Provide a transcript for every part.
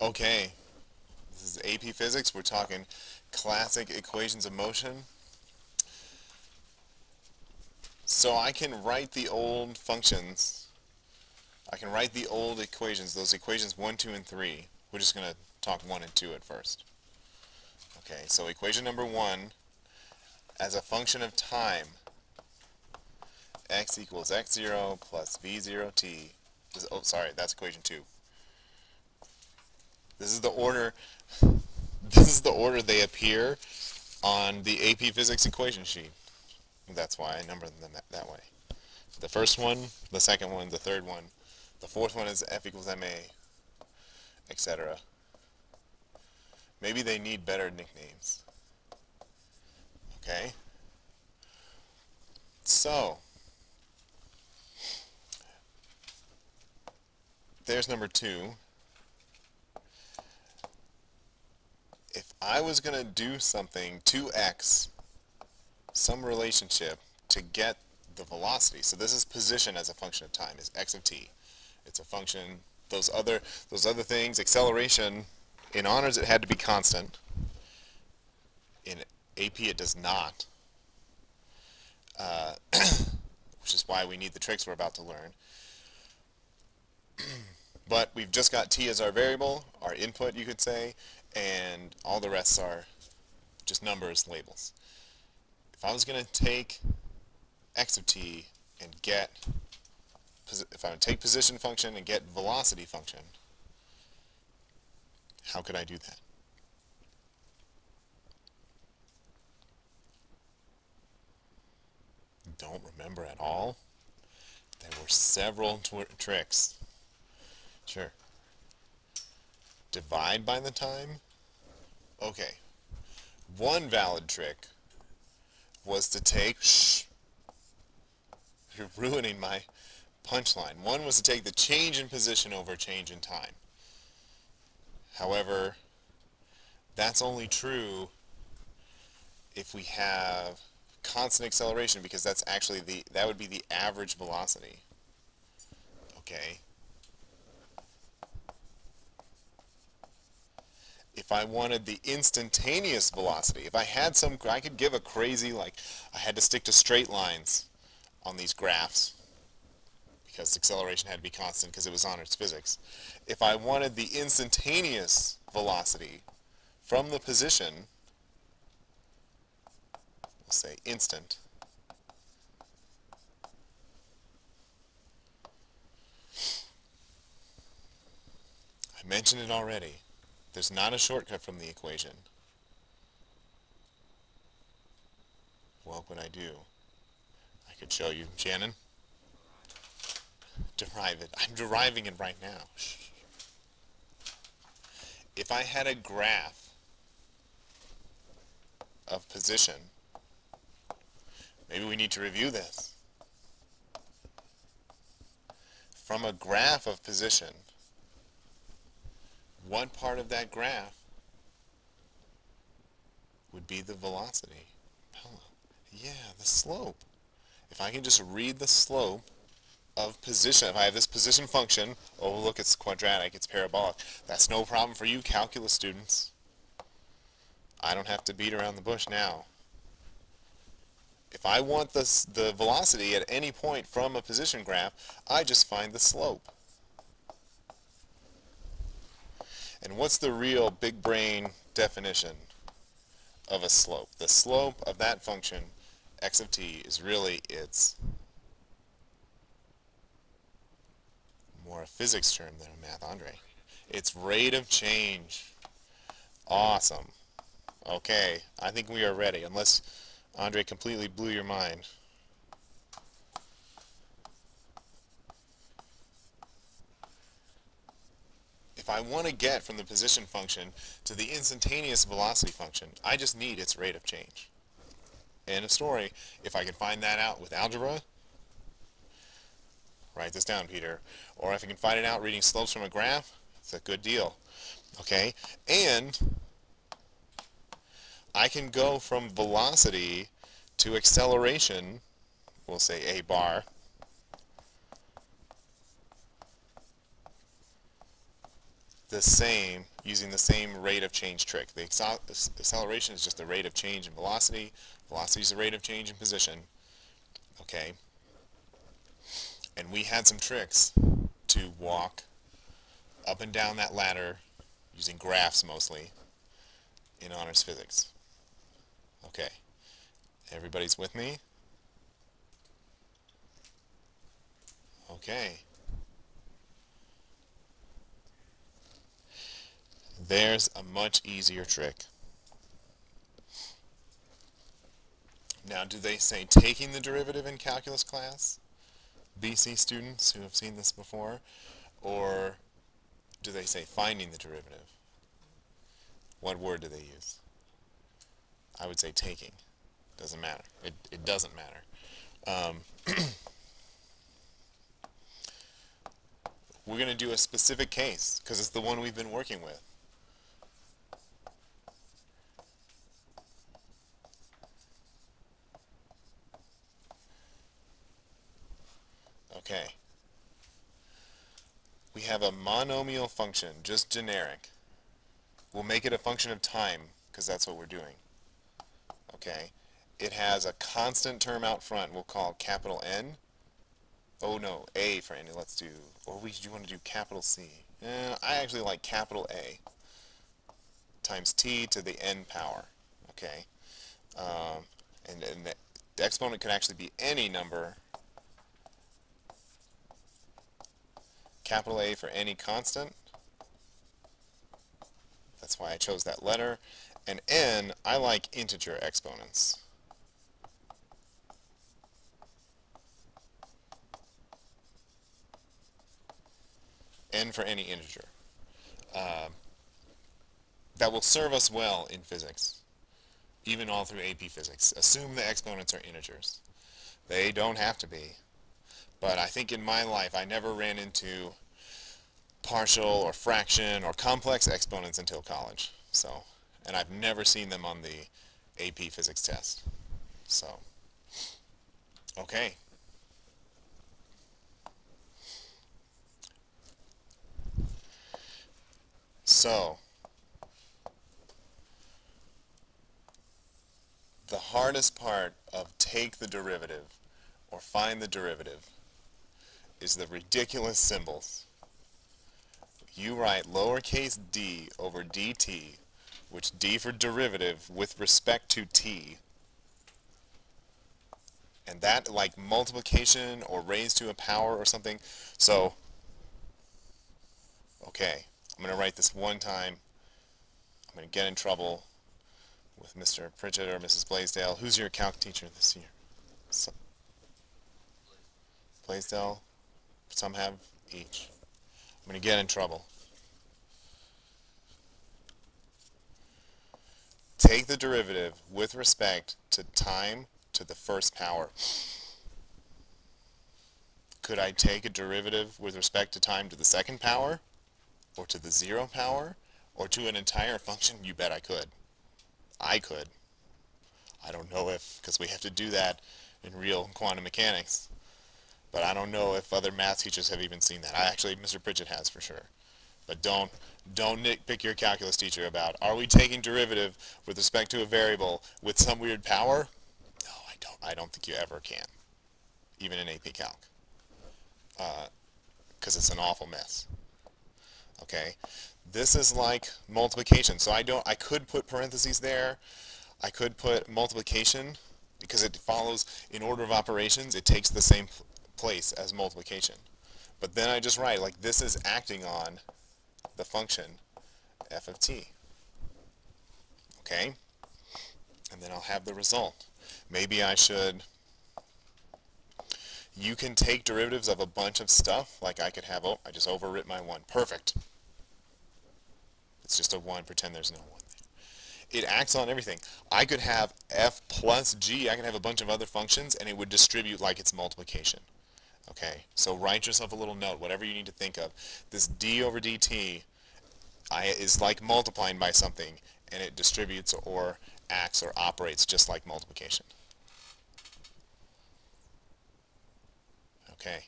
Okay, this is AP Physics. We're talking classic equations of motion. So I can write the old functions. I can write the old equations, those equations 1, 2, and 3. We're just going to talk 1 and 2 at first. Okay, so equation number 1, as a function of time, x equals x0 plus v0t. Oh, sorry, that's equation 2. This is the order. This is the order they appear on the AP Physics equation sheet. That's why I number them that, that way. The first one, the second one, the third one. The fourth one is F equals MA, etc. Maybe they need better nicknames. Okay? So, there's number two. If I was going to do something to x, some relationship to get the velocity, so this is position as a function of time, is x of t. It's a function, those other, those other things, acceleration, in honors it had to be constant. In AP it does not, uh, which is why we need the tricks we're about to learn. but we've just got t as our variable, our input you could say, and all the rest are just numbers, labels. If I was going to take x of t and get, if I would take position function and get velocity function, how could I do that? Don't remember at all? There were several tricks. Sure. Divide by the time? Okay. One valid trick was to take... Shh. You're ruining my punchline. One was to take the change in position over change in time. However, that's only true if we have constant acceleration because that's actually the that would be the average velocity. Okay. If I wanted the instantaneous velocity, if I had some, I could give a crazy, like, I had to stick to straight lines on these graphs because acceleration had to be constant because it was honors physics. If I wanted the instantaneous velocity from the position, we'll say instant, I mentioned it already. There's not a shortcut from the equation. What would I do? I could show you. Shannon? Derive it. I'm deriving it right now. If I had a graph of position, maybe we need to review this. From a graph of position, one part of that graph would be the velocity. Yeah, the slope. If I can just read the slope of position, if I have this position function, oh look, it's quadratic, it's parabolic. That's no problem for you calculus students. I don't have to beat around the bush now. If I want this, the velocity at any point from a position graph, I just find the slope. And what's the real big brain definition of a slope? The slope of that function, x of t, is really its more a physics term than a math, Andre. It's rate of change. Awesome. Okay, I think we are ready, unless Andre completely blew your mind. If I want to get from the position function to the instantaneous velocity function, I just need its rate of change. End of story. If I can find that out with algebra, write this down, Peter. Or if I can find it out reading slopes from a graph, it's a good deal. Okay? And I can go from velocity to acceleration, we'll say a bar, the same using the same rate of change trick. The acceleration is just the rate of change in velocity. Velocity is the rate of change in position. Okay. And we had some tricks to walk up and down that ladder using graphs mostly in honors physics. Okay. Everybody's with me? Okay. There's a much easier trick. Now, do they say taking the derivative in calculus class? BC students who have seen this before? Or do they say finding the derivative? What word do they use? I would say taking. Doesn't matter. It, it doesn't matter. Um, we're going to do a specific case because it's the one we've been working with. Okay. We have a monomial function, just generic. We'll make it a function of time because that's what we're doing. Okay. It has a constant term out front we'll call capital N. Oh no, A for any. Let's do, or we do want to do capital C. Eh, I actually like capital A times t to the n power. Okay. Um, and, and the, the exponent could actually be any number capital A for any constant. That's why I chose that letter. And n, I like integer exponents. n for any integer. Uh, that will serve us well in physics, even all through AP Physics. Assume the exponents are integers. They don't have to be. But I think in my life I never ran into partial or fraction or complex exponents until college. So, and I've never seen them on the AP physics test. So, okay. So, the hardest part of take the derivative or find the derivative is the ridiculous symbols. You write lowercase d over dt, which d for derivative with respect to t. And that like multiplication or raised to a power or something. So, okay, I'm going to write this one time. I'm going to get in trouble with Mr. Pritchett or Mrs. Blaisdell. Who's your calc teacher this year? So, Blaisdell? Some have each. I'm going to get in trouble. Take the derivative with respect to time to the first power. Could I take a derivative with respect to time to the second power? Or to the zero power? Or to an entire function? You bet I could. I could. I don't know if, because we have to do that in real quantum mechanics. But I don't know if other math teachers have even seen that. I actually, Mr. Pritchett has for sure. But don't don't nitpick your calculus teacher about are we taking derivative with respect to a variable with some weird power? No, I don't. I don't think you ever can, even in AP Calc, because uh, it's an awful mess. Okay, this is like multiplication. So I don't. I could put parentheses there. I could put multiplication because it follows in order of operations. It takes the same place as multiplication. But then I just write, like, this is acting on the function f of t. Okay? And then I'll have the result. Maybe I should... You can take derivatives of a bunch of stuff, like I could have, oh, I just overwrit my 1. Perfect. It's just a 1, pretend there's no 1 there. It acts on everything. I could have f plus g, I could have a bunch of other functions, and it would distribute like it's multiplication. Okay, so write yourself a little note, whatever you need to think of. This d over dt I, is like multiplying by something, and it distributes or acts or operates just like multiplication. Okay,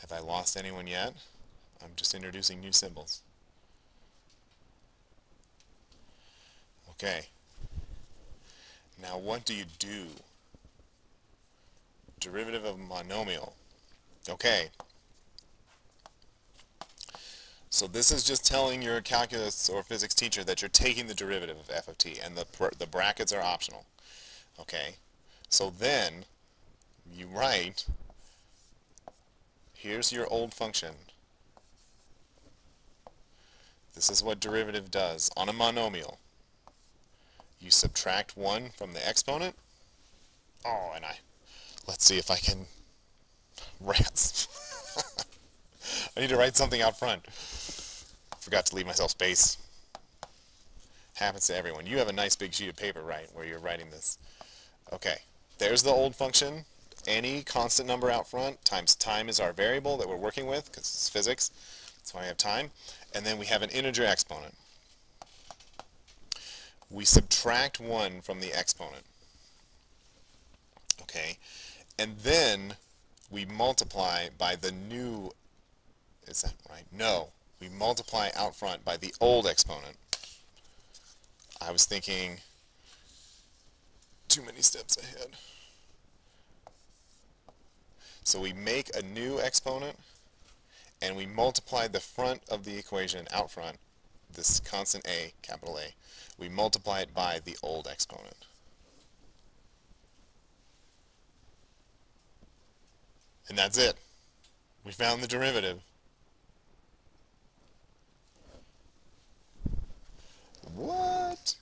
have I lost anyone yet? I'm just introducing new symbols. Okay, now what do you do? Derivative of a monomial Okay. So this is just telling your calculus or physics teacher that you're taking the derivative of f of t, and the, the brackets are optional. Okay. So then, you write, here's your old function. This is what derivative does on a monomial. You subtract 1 from the exponent. Oh, and I, let's see if I can, rats. I need to write something out front. Forgot to leave myself space. Happens to everyone. You have a nice big sheet of paper, right, where you're writing this. Okay, there's the old function. Any constant number out front times time is our variable that we're working with, because it's physics. That's why I have time. And then we have an integer exponent. We subtract 1 from the exponent. Okay, and then we multiply by the new, is that right? No, we multiply out front by the old exponent. I was thinking too many steps ahead. So we make a new exponent and we multiply the front of the equation out front, this constant a, capital A, we multiply it by the old exponent. And that's it. We found the derivative. What?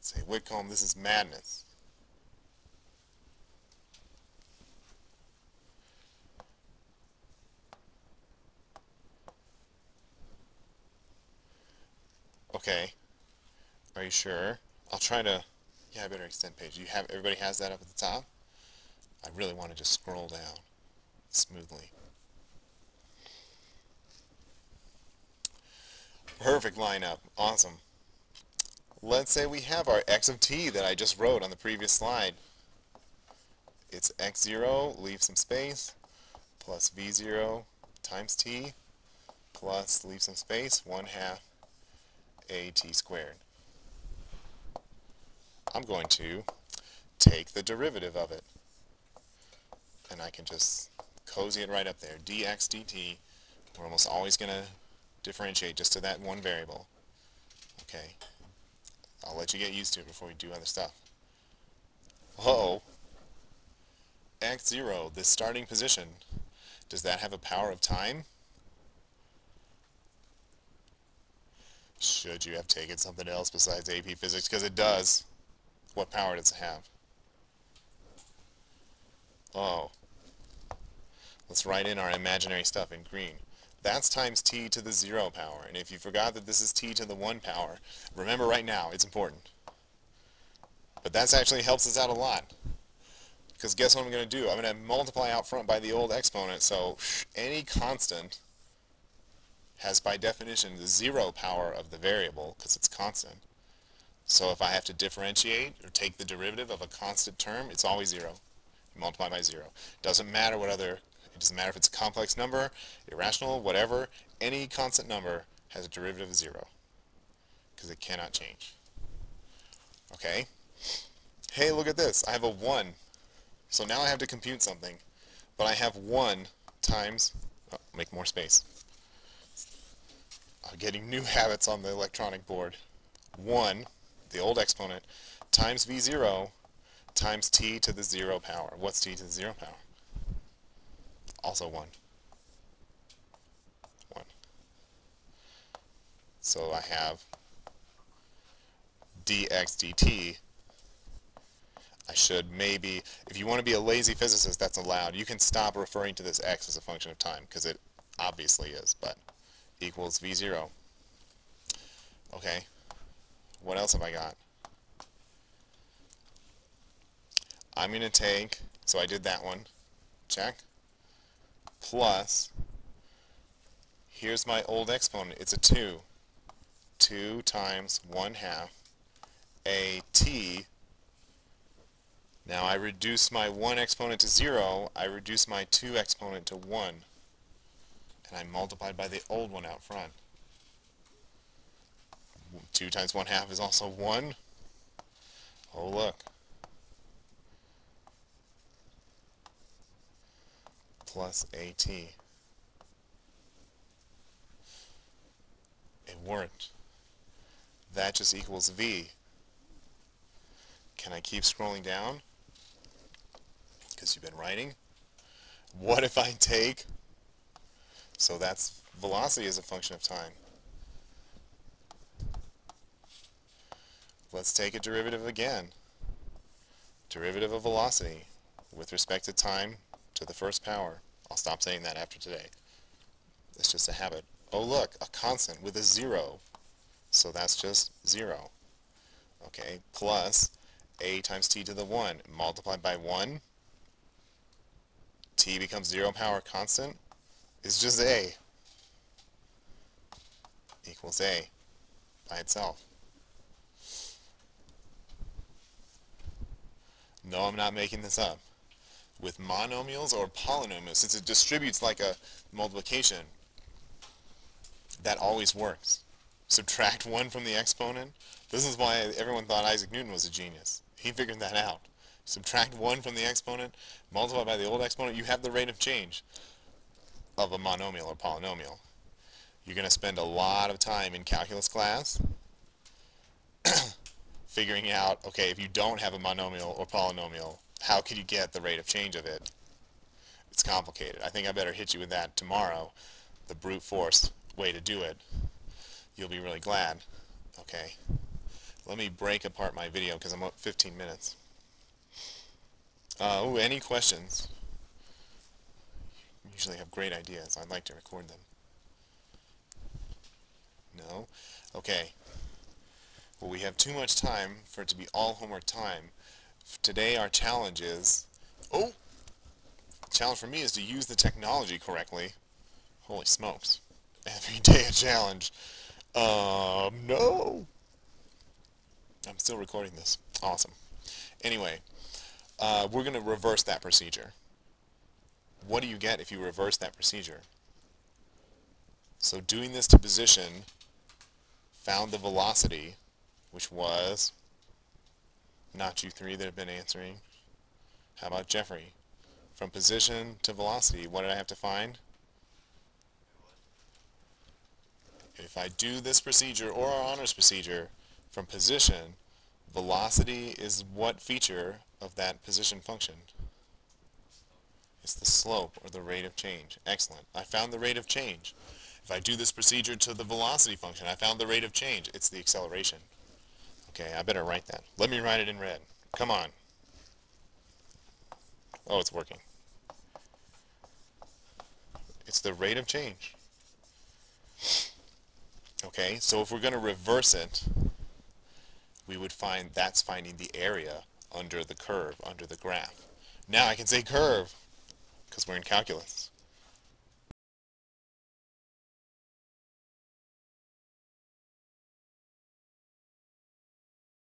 Say, Whitcomb, this is madness. Okay. Are you sure? I'll try to... Yeah, I better extend page. You have Everybody has that up at the top? I really want to just scroll down smoothly. Perfect lineup. Awesome. Let's say we have our x of t that I just wrote on the previous slide. It's x0, leave some space, plus v0 times t, plus, leave some space, 1 half at squared. I'm going to take the derivative of it. And I can just cozy it right up there. dx dt, we're almost always going to differentiate just to that one variable. Okay. I'll let you get used to it before we do other stuff. Oh, x0, this starting position, does that have a power of time? Should you have taken something else besides AP Physics? Because it does. What power does it have? Oh. Let's write in our imaginary stuff in green. That's times t to the 0 power. And if you forgot that this is t to the 1 power, remember right now, it's important. But that actually helps us out a lot. Because guess what I'm going to do? I'm going to multiply out front by the old exponent, so any constant has by definition the zero power of the variable because it's constant. So if I have to differentiate or take the derivative of a constant term, it's always zero. You multiply by zero. Doesn't matter what other, it doesn't matter if it's a complex number, irrational, whatever, any constant number has a derivative of zero because it cannot change. Okay? Hey, look at this. I have a 1. So now I have to compute something. But I have 1 times, oh, make more space I'm getting new habits on the electronic board. 1, the old exponent, times v0 times t to the 0 power. What's t to the 0 power? Also 1. 1. So I have dx dt. I should maybe, if you want to be a lazy physicist, that's allowed. You can stop referring to this x as a function of time, because it obviously is, but equals v0. Okay. What else have I got? I'm going to take, so I did that one, check, plus, here's my old exponent, it's a 2. 2 times 1 half at. Now I reduce my 1 exponent to 0, I reduce my 2 exponent to 1 and I multiplied by the old one out front. 2 times 1 half is also 1. Oh, look. Plus AT. It weren't. That just equals V. Can I keep scrolling down? Because you've been writing. What if I take, so that's velocity as a function of time. Let's take a derivative again. Derivative of velocity with respect to time to the first power. I'll stop saying that after today. It's just a habit. Oh look, a constant with a zero. So that's just zero. Okay, plus a times t to the 1 multiplied by 1. t becomes 0 power constant. Is just a equals a by itself. No, I'm not making this up. With monomials or polynomials, since it distributes like a multiplication, that always works. Subtract 1 from the exponent. This is why everyone thought Isaac Newton was a genius. He figured that out. Subtract 1 from the exponent, multiply by the old exponent, you have the rate of change of a monomial or polynomial. You're going to spend a lot of time in calculus class figuring out, okay, if you don't have a monomial or polynomial, how can you get the rate of change of it? It's complicated. I think I better hit you with that tomorrow, the brute force way to do it. You'll be really glad. Okay. Let me break apart my video because I'm up 15 minutes. Uh, ooh, any questions? Usually have great ideas. I'd like to record them. No? Okay. Well, we have too much time for it to be all homework time. Today our challenge is... Oh! Challenge for me is to use the technology correctly. Holy smokes. Every day a challenge. Um, no! I'm still recording this. Awesome. Anyway, uh, we're going to reverse that procedure. What do you get if you reverse that procedure? So doing this to position found the velocity which was not you three that have been answering. How about Jeffrey? From position to velocity, what did I have to find? If I do this procedure or our honors procedure from position, velocity is what feature of that position function? It's the slope or the rate of change. Excellent. I found the rate of change. If I do this procedure to the velocity function, I found the rate of change. It's the acceleration. Okay, I better write that. Let me write it in red. Come on. Oh, it's working. It's the rate of change. Okay, so if we're going to reverse it, we would find that's finding the area under the curve, under the graph. Now I can say curve, because we're in calculus.